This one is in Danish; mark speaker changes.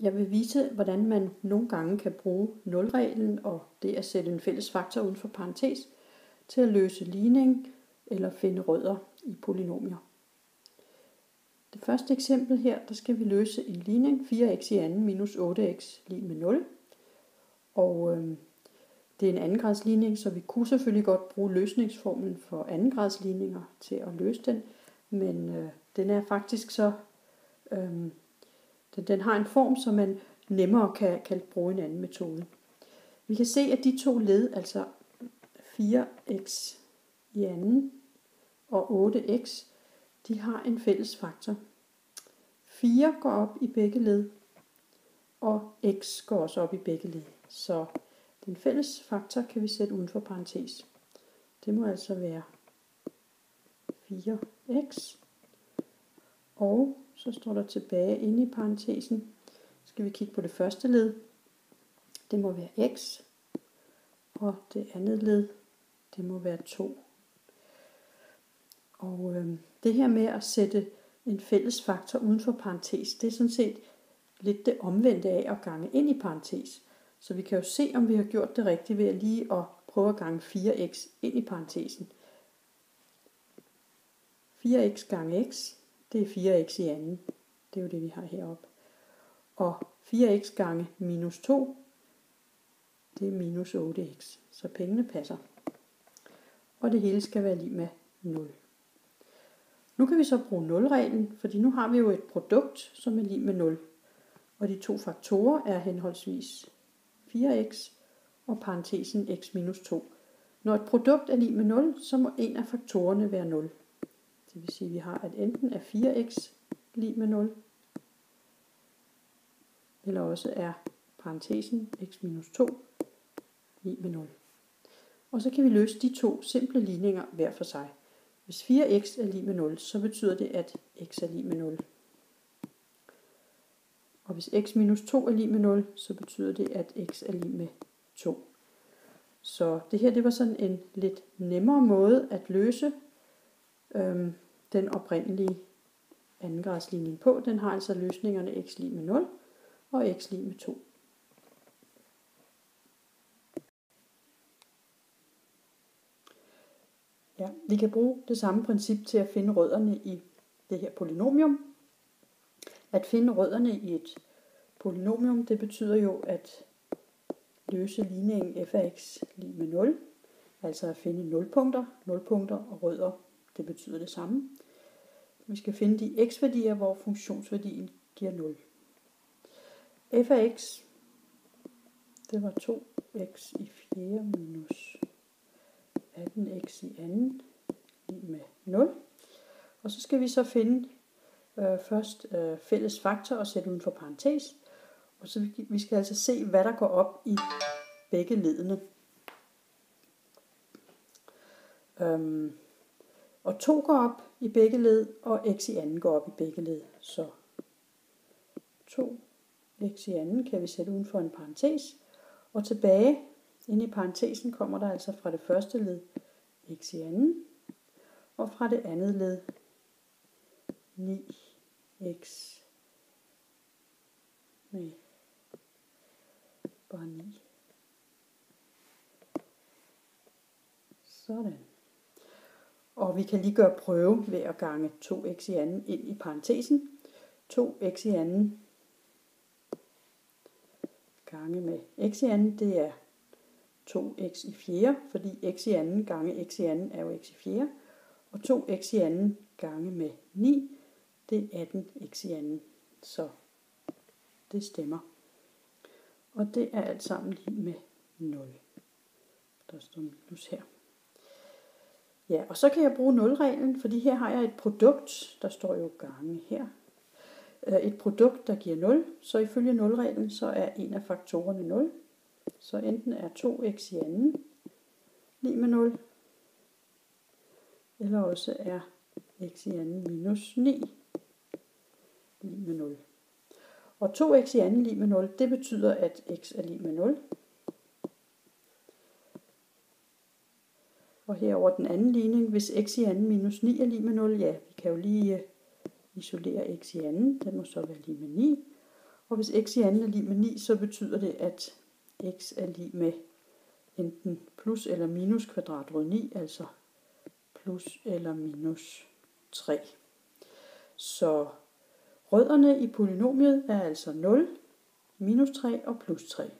Speaker 1: Jeg vil vise, hvordan man nogle gange kan bruge nulreglen og det at sætte en fælles faktor uden for parentes til at løse ligning eller finde rødder i polynomier. Det første eksempel her, der skal vi løse en ligning 4x i anden minus 8x lige med 0. Og øh, det er en andengradsligning, så vi kunne selvfølgelig godt bruge løsningsformlen for andengradsligninger til at løse den, men øh, den er faktisk så, øh, den, den har en form, så man nemmere kan, kan bruge en anden metode. Vi kan se, at de to led, altså 4x i anden og 8x, de har en fælles faktor. 4 går op i begge led, og x går også op i begge led. Så den fælles faktor kan vi sætte uden for parentes. Det må altså være 4x. Og så står der tilbage inde i parentesen, skal vi kigge på det første led. Det må være x. Og det andet led, det må være 2. Og øh, det her med at sætte en fælles faktor uden for parentes, det er sådan set lidt det omvendte af at gange ind i parentes. Så vi kan jo se, om vi har gjort det rigtigt ved at lige at prøve at gange 4x ind i parentesen. 4x gange x, det er 4x i anden. Det er jo det, vi har heroppe. Og 4x gange minus 2, det er minus 8x. Så pengene passer. Og det hele skal være lige med 0. Nu kan vi så bruge nulreglen, fordi nu har vi jo et produkt, som er lige med 0. Og de to faktorer er henholdsvis 4x og parentesen x minus 2. Når et produkt er lige med 0, så må en af faktorerne være 0. Det vil sige, at vi har, at enten er 4x lige med 0, eller også er parentesen x minus 2 lige med 0. Og så kan vi løse de to simple ligninger hver for sig. Hvis 4x er lige med 0, så betyder det, at x er lige med 0. Og hvis x minus 2 er lige med 0, så betyder det, at x er lige med 2. Så det her det var sådan en lidt nemmere måde at løse øhm, den oprindelige andengradsligning på. Den har altså løsningerne x lige med 0 og x lige med 2. Ja, vi kan bruge det samme princip til at finde rødderne i det her polynomium. At finde rødderne i et polynomium, det betyder jo at løse ligningen f af x lige med 0. Altså at finde nulpunkter, nulpunkter og rødder, det betyder det samme. Vi skal finde de x-værdier, hvor funktionsværdien giver 0. f af x, det var 2x i 4 minus 18x i anden med 0. Og så skal vi så finde øh, først øh, fælles faktor og sætte uden for parentes. Og så vi, vi skal altså se, hvad der går op i begge ledene. Øhm, og 2 går op i begge led, og x i anden går op i begge led. Så 2 x i anden kan vi sætte uden for en parentes. Og tilbage inde i parentesen kommer der altså fra det første led x i anden, og fra det andet led 9x med bare 9. Sådan. Og vi kan lige gøre prøve ved at gange 2x i anden ind i parentesen. 2x i anden gange med x i anden, det er 2x i fjerde, fordi x i anden gange x i anden er jo x i fjerde. Og 2x i anden gange med 9, det er 18x i anden. Så det stemmer. Og det er alt sammen lige med 0. Der står minus her. Ja, og så kan jeg bruge nulreglen, fordi her har jeg et produkt, der står jo gange her. Øh, et produkt, der giver 0, så ifølge nulreglen, så er en af faktorerne 0. Så enten er 2x i anden lige med 0, eller også er x i anden minus 9 lige med 0. Og 2x i anden lige med 0, det betyder, at x er lige med 0. Og herover den anden ligning, hvis x i anden minus 9 er lige med 0, ja, vi kan jo lige øh, isolere x i anden, den må så være lige med 9. Og hvis x i anden er lige med 9, så betyder det, at x er lige med enten plus eller minus kvadratrod 9, altså plus eller minus 3. Så rødderne i polynomiet er altså 0, minus 3 og plus 3.